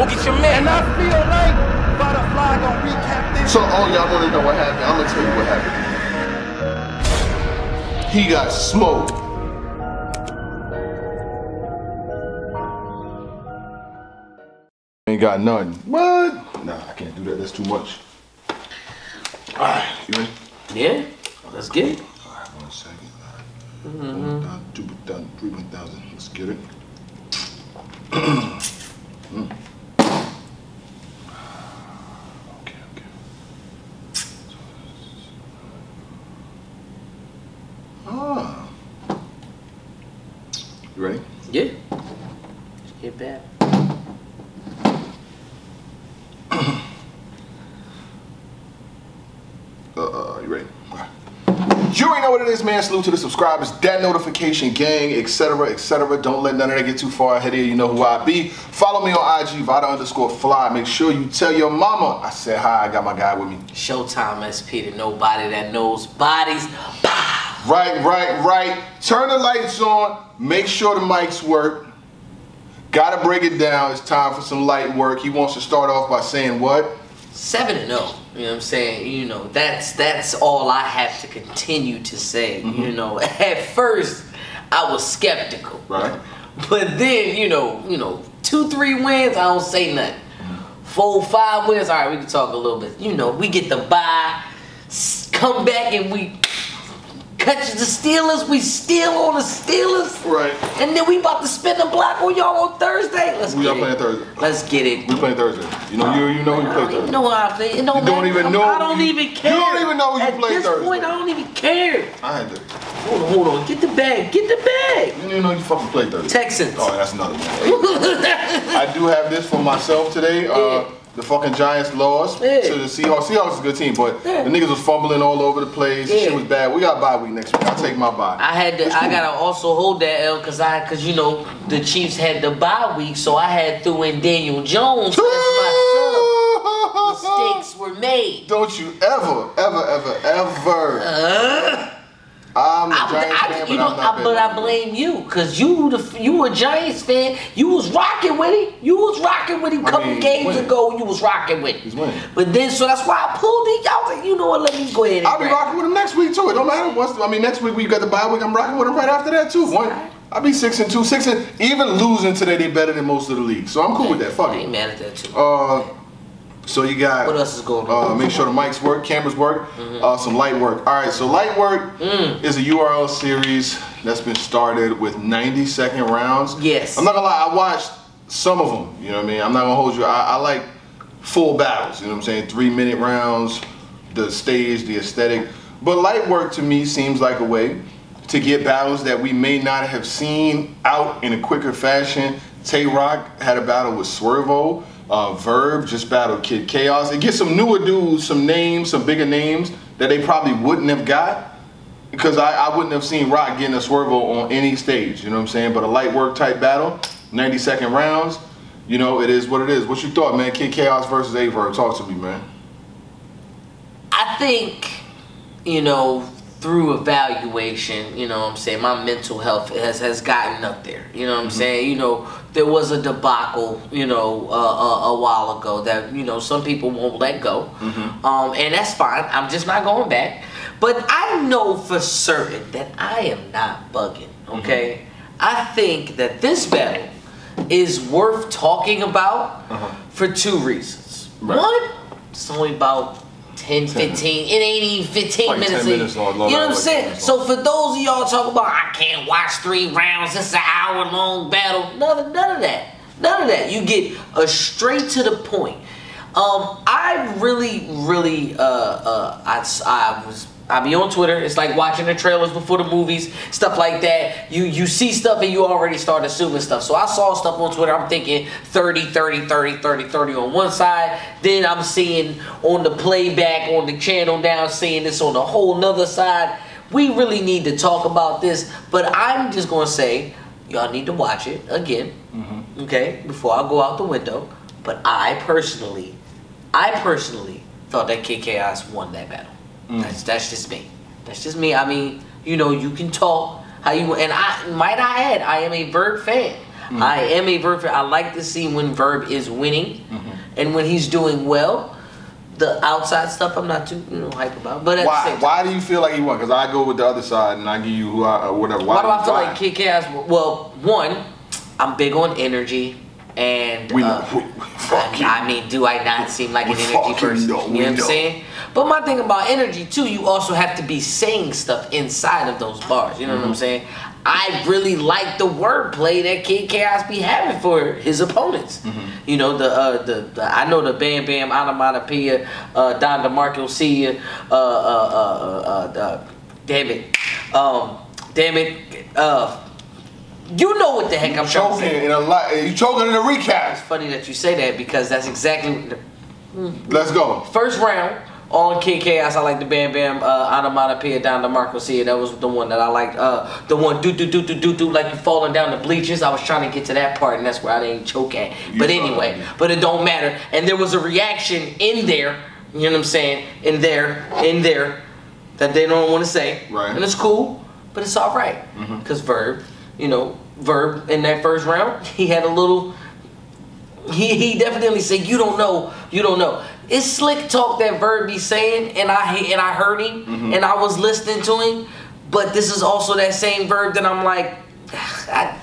Go get your man. And I feel like Vada Fly gonna recap this. So, oh, y'all want to know what happened? I'm gonna tell you what happened. He got smoked. Ain't got none. What? Nah, I can't do that. That's too much. All right, you ready? Yeah, let's get it. All right, one second. All right. One thousand, two thousand, three thousand. Let's get it. Mm. Okay, okay. Ah. You ready? Yeah. Let's get back. Uh, you ready? You already know what it is, man. Salute to the subscribers, that notification gang, etc., etc. Don't let none of that get too far ahead of you. You know who I be. Follow me on IG, Vada underscore fly. Make sure you tell your mama I said hi. I got my guy with me. Showtime SP to nobody that knows bodies. Bah! Right, right, right. Turn the lights on. Make sure the mics work. Gotta break it down. It's time for some light work. He wants to start off by saying what? Seven and zero. You know what I'm saying? You know that's that's all I have to continue to say. You mm-hmm. know, at first I was skeptical, Right. but then you know, you know, two three wins I don't say nothing. Mm-hmm. Four five wins, all right, we can talk a little bit. You know, we get the buy, come back and we catch the Steelers. We steal on the Steelers. Right. And then we about to spin the block on y'all on Thursday. Let's We get are it. playing Thursday. Let's get it. We playing Thursday. You know, you you know who you play Thursday. know I play. Don't You don't even know I don't you- even you don't even know who you At play this Thursday. point, I don't even care. I had to. Hold on, hold on. Get the bag. Get the bag. You didn't even know you fucking play Thursday. Texans. Oh, that's another one. I do have this for myself today. Uh. The fucking Giants lost Yeah. to the Seahawks. Seahawks is a good team, but Yeah. the niggas was fumbling all over the place. Yeah. Shit was bad. We got bye week next week. I'll take my bye. I had to. It's I gotta also hold that L because I, because you know the Chiefs had the bye week, so I had threw in Daniel Jones as my sub. Mistakes were made. Don't you ever, ever, ever, ever. Uh, I'm a I, Giants I, fan, you but know, I, but I blame you because you the you a Giants fan. You was rocking with him. You was rocking with him a couple mean, games ago. You was rocking with him. But then, so that's why I pulled it. I was like, you know what? Let me go ahead. And I'll be it. rocking with him next week too. It don't matter. Once I mean, next week we got the bye week. I'm rocking with him right after that too. One, I'll be six and two, six and even losing today. They better than most of the league, so I'm cool with that. Fuck I ain't it. mad at that too. Uh, so you got What else is going on? Mm-hmm. Uh, make sure the mics work, cameras work, uh, some light work. All right, so light work Mm. is a URL series that's been started with 90 second rounds. Yes. I'm not gonna lie, I watched some of them. You know what I mean? I'm not gonna hold you. I, I like full battles. You know what I'm saying? Three minute rounds, the stage, the aesthetic. But light work to me seems like a way to get battles that we may not have seen out in a quicker fashion. Tay Roc had a battle with Swervo. Uh, Verb just battled Kid Chaos. It gets some newer dudes, some names, some bigger names that they probably wouldn't have got because I, I wouldn't have seen Roc getting a Swervo on any stage. You know what I'm saying? But a light work type battle, 90 second rounds. You know, it is what it is. What you thought, man? Kid Chaos versus Aye Verb. Talk to me, man. I think, you know, through evaluation, you know what I'm saying, my mental health has, has gotten up there. You know what I'm saying? You know, there was a debacle, you know, uh, a, a while ago that, you know, some people won't let go. Um, and that's fine. I'm just not going back. But I know for certain that I am not bugging, okay? I think that this battle is worth talking about for two reasons. Right. One, it's only about 10, 15, it ain't even 15 Like 10 minutes. minutes long, you know what I'm saying? minutes So for those of y'all talking about, I can't watch three rounds, it's an hour long battle, none, none of that. None of that. You get a straight to the point. Um, I really, really, uh, uh, I, I was, I be on Twitter. It's like watching the trailers before the movies, stuff like that. You you see stuff and you already start assuming stuff. So I saw stuff on Twitter. I'm thinking 30, 30, 30, 30, 30 on one side. Then I'm seeing on the playback on the channel now, seeing this on the whole nother side. We really need to talk about this, but I'm just gonna say y'all need to watch it again, mm-hmm. okay, before I go out the window. But I personally, I personally thought that Kid Chaos won that battle. That's that's just me. That's just me. I mean, you know, you can talk how you and I might I add, I am a Verb fan. Mm-hmm. I am a Verb fan. I like to see when Verb is winning Mm-hmm. and when he's doing well. The outside stuff I'm not too you know hype about, but at the Why? same time, Why do you feel like he won? Because I go with the other side and I give you who I or whatever. why do I feel why? like Kid Chaos? Well, one, I'm big on energy, and We uh, we, we I mean, do I not seem like an energy person? know, you know what I'm know. saying? But my thing about energy too, you also have to be saying stuff inside of those bars. You know what I'm Mm-hmm. saying? I really like the wordplay that Kid Chaos be having for his opponents. Mm-hmm. You know the, uh, the the I know the Bam Bam Onomatopoeia, uh, Don DeMarco Sia, uh, uh, uh, uh, uh, damn it, um, damn it, uh, you know what the heck I'm choking in a lot. You choking in a recap. It's Funny that you say that because that's exactly Let's go. First round on Kid Chaos, I like the Bam Bam uh, Onomatopoeia down to Marco. That was the one that I liked. Uh, the one do do do do do do like you falling down the bleachers. I was trying to get to that part, and that's where I didn't choke at. But anyway, but it don't matter. And there was a reaction in there. You know what I'm saying? In there, in there, that they don't want to say. Right. And it's cool, but it's all right. Cause Verb, you know, Verb in that first round, he had a little he, he definitely said you don't know you don't know it's slick talk that verb be saying and i and i heard him Mm-hmm. and i was listening to him but this is also that same verb that i'm like I,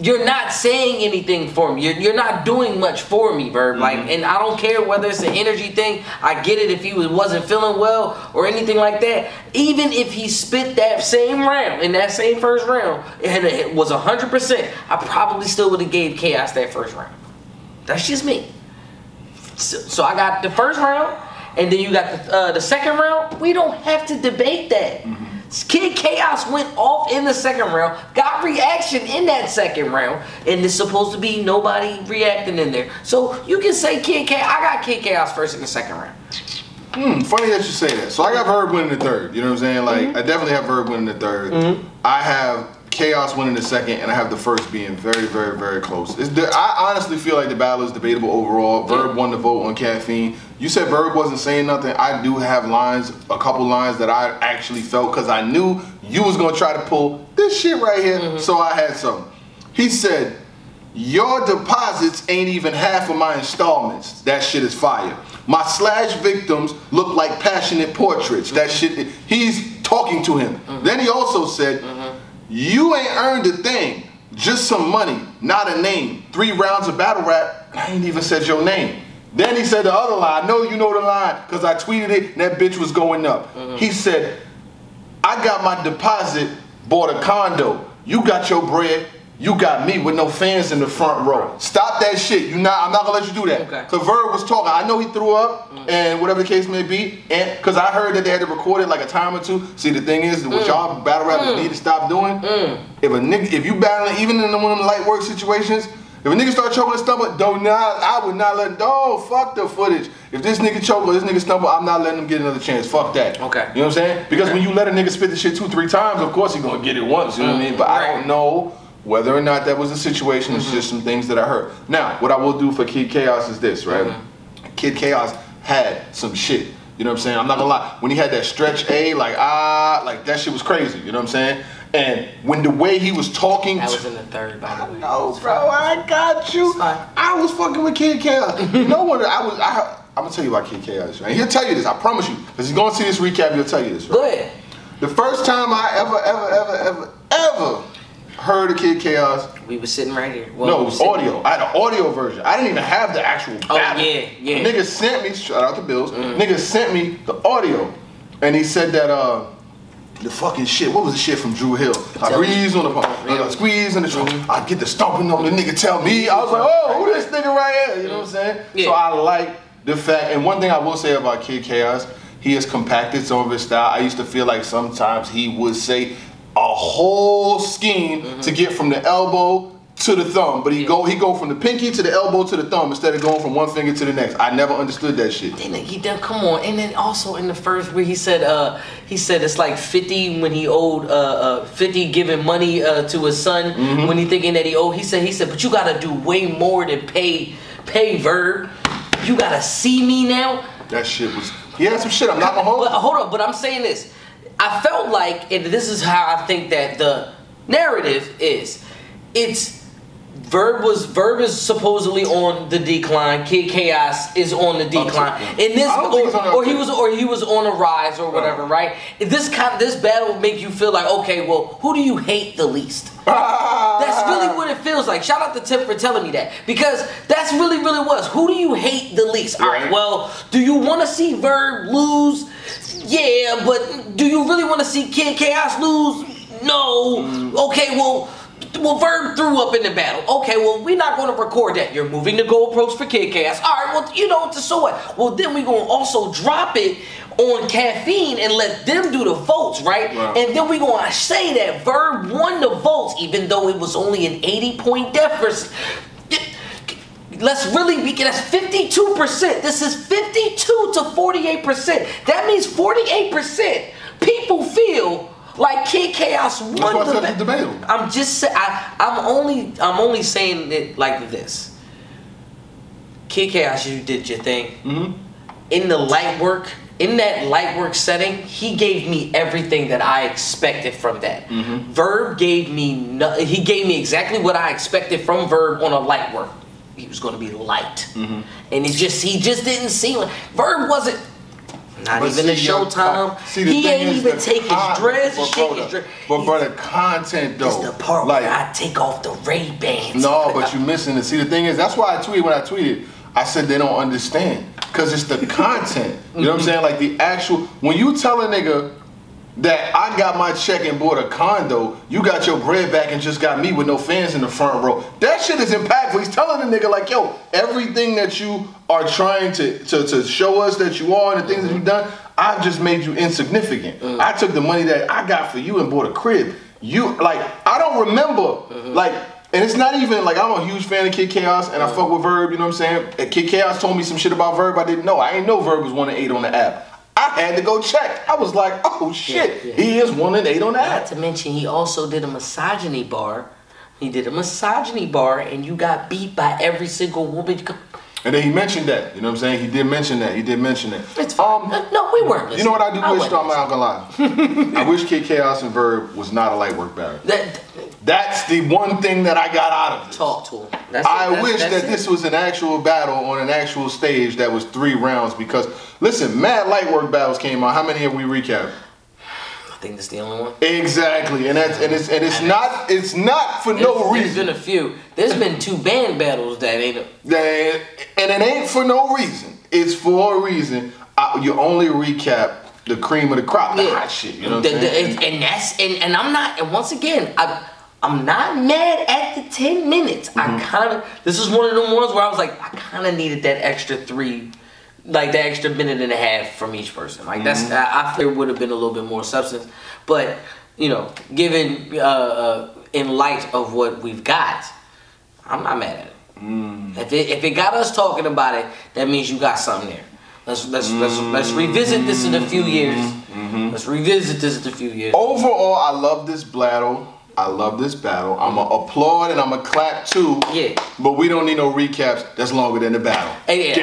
you're not saying anything for me you're, you're not doing much for me verb Mm-hmm. like and i don't care whether it's an energy thing i get it if he was, wasn't feeling well or anything like that even if he spit that same round in that same first round and it was 100% i probably still would have gave chaos that first round that's just me. So, so I got the first round, and then you got the, uh, the second round. We don't have to debate that. Kid Chaos went off in the second round, got reaction in that second round, and it's supposed to be nobody reacting in there. So you can say Kid Chaos. I got Kid Chaos first in the second round. Hmm, funny that you say that. So I got Verb winning the third. You know what I'm saying? Like I definitely have Verb winning the 3rd I have Chaos winning the second, and I have the first being very, very, very close. The, I honestly feel like the battle is debatable overall. Verb won the vote on caffeine. You said Verb wasn't saying nothing. I do have lines, a couple lines that I actually felt because I knew you was gonna try to pull this shit right here. Mm-hmm. So I had some. He said, your deposits ain't even half of my installments. That shit is fire. My slash victims look like passionate portraits. That mm-hmm. shit, he's talking to him. Mm-hmm. Then he also said, You ain't earned a thing, just some money, not a name. Three rounds of battle rap, I ain't even said your name. Then he said the other line, I know you know the line, because I tweeted it and that bitch was going up. Uh-huh. He said, I got my deposit, bought a condo. You got your bread. You got me with no fans in the front row. Stop that shit. You not. I'm not gonna let you do that. Okay. Cause Verb was talking. I know he threw up mm. and whatever the case may be. And cause I heard that they had to record it like a time or two. See, the thing is, what mm. y'all battle rappers mm. need to stop doing. If a nigga, if you battling even in one of them light work situations. If a nigga start choking his stomach, don't not, I would not let, oh, fuck the footage. If this nigga choke or this nigga stumble, I'm not letting him get another chance. Fuck that. Okay. You know what I'm saying? Because when you let a nigga spit the shit two, three times, of course he gonna get it once. You know what I mean? But I don't know whether or not that was the situation. It's just some things that I heard. Now, what I will do for Kid Chaos is this, right? Kid Chaos had some shit. You know what I'm saying? I'm not gonna lie. When he had that stretch A, like ah, like that shit was crazy. You know what I'm saying? And when the way he was talking, That to- was in the third, by the way. no, bro, I got you. I was fucking with Kid Chaos. you know what? I was. I, I'm gonna tell you about Kid Chaos, right? He'll tell you this. I promise you, because he's gonna see this recap. He'll tell you this. Right? Go ahead. The first time I ever, ever, ever, ever heard of Kid Chaos, We were sitting right here. Well, no, it was audio. I had an audio version. I didn't even have the actual Oh, yeah, yeah. Nigga sent me. Shout out to Bills. Nigga sent me the audio, and he said that uh. The fucking shit. What was the shit from Drew Hill? I breeze on the pump. I squeeze in the trunk. I get the stomping on the nigga. Tell me. I was like, oh, who this nigga right here? You know what I'm saying? Yeah. So I like the fact. And one thing I will say about Kid Chaos, he has compacted some of his style. I used to feel like sometimes he would say whole scheme to get from the elbow to the thumb, but he go he go from the pinky to the elbow to the thumb instead of going from one finger to the next. I never understood that shit. Then he done come on, and then also in the first where he said, uh, he said it's like fifty when he owed uh, uh fifty giving money uh to his son Mm-hmm. when he thinking that he owed. He said he said, but you gotta do way more than pay pay verb. You gotta see me now. That shit was he had some shit. I'm not gonna hold. But hold on, but I'm saying this. I felt like, and this is how I think that the narrative is. It's Verb was Verb is supposedly on the decline. Kid Chaos is on the oh, decline. yeah. In this, I don't think he's on or, or he was, or he was on a rise, or oh. whatever, right? This kind, this battle will make you feel like, okay, well, who do you hate the least? Ah. That's really what it feels like. Shout out to Tip for telling me that because that's really, really was. Who do you hate the least? All. Right. Well, do you want to see Verb lose? Yeah, but do you really want to see Kid Chaos lose? No. Mm. Okay, well. Well, Verb threw up in the battle. Okay, well, we're not going to record that. You're moving the goalposts for Kid Chaos. All right, well, you know, what? so what? Well, then we're going to also drop it on caffeine and let them do the votes, right? Right. And then we're going to say that Verb won the votes, even though it was only an 80 point deficit. Let's really be that's 52%. This is 52 to 48%. That means 48% people feel like Kid Chaos won the said ba- it's debatable. I'm just I, I'm only I'm only saying it like this. Kid Chaos, you did your thing. Mm-hmm. In the light work, in that light work setting, he gave me everything that I expected from that. Mm-hmm. Verb gave me no, he gave me exactly what I expected from Verb on a light work. He was going to be light, Mm-hmm. and he just he just didn't seem like Verb wasn't. Not But even see, in Showtime. see, the he ain't even the take his con- dreads but and shake his brother, dreads. But brother, content though. It's the part like, where I take off the Ray Bans. No, but you're missing it. See, the thing is, that's why I tweeted when I tweeted. I said they don't understand because it's the content. You know what I'm saying? Like the actual. When you tell a nigga that I got my check and bought a condo, you got your bread back and just got me with no fans in the front row. That shit is impactful. He's telling the nigga like, yo, everything that you are trying to to, to show us that you are and the things that you've done, I've just made you insignificant. Uh-huh. I took the money that I got for you and bought a crib. You like, I don't remember uh-huh. like. And it's not even like I'm a huge fan of Kid Chaos and I uh-huh. fuck with Verb, you know what I'm saying? And Kid Chaos told me some shit about Verb I didn't know. I ain't know Verb was one and eight on the app. I had to go check. I was like, oh shit, yeah. he is one and eight on that. Not to mention, he also did a misogyny bar. He did a misogyny bar, and you got beat by every single woman. And then he mentioned that, you know what I'm saying? He did mention that. He did mention that. It's fine. Um, no, we weren't. you know what I do wish though, I'm not gonna lie. I wish Kid Chaos and Verb was not a light work battle. That, That's the one thing that I got out of this. talk to him. That's I that's- wish that's that it. this was an actual battle on an actual stage that was three rounds because listen, Mad Lightwork battles came out. How many have we recapped? I think that's the only one. Exactly, and that's and it's and it's not it's not for no reason. There's been a few. There's been two band battles that ain't. That- and it ain't for no reason. It's for a reason. I, you only recap the cream of the crop, the hot shit. You know what The- I'm the- and, and that's and, and I'm not. And once again, I. I'm not mad at the 10 minutes. Mm-hmm. I kind of, this is one of them ones where I was like, I kind of needed that extra three, like that extra minute and a half from each person. Like that's, Mm-hmm. I, I feel it would have been a little bit more substance. But, you know, given, uh, uh, in light of what we've got, I'm not mad at it. Mm. If it if it got us talking about it, that means you got something there. Let's let's let's let's revisit this in a few years. Mm-hmm. Let's revisit this in a few years. Overall, I love this battle. I love this battle. I'm gonna applaud and I'm gonna clap too. Yeah. But we don't need no recaps that's longer than the battle. Hey, yeah.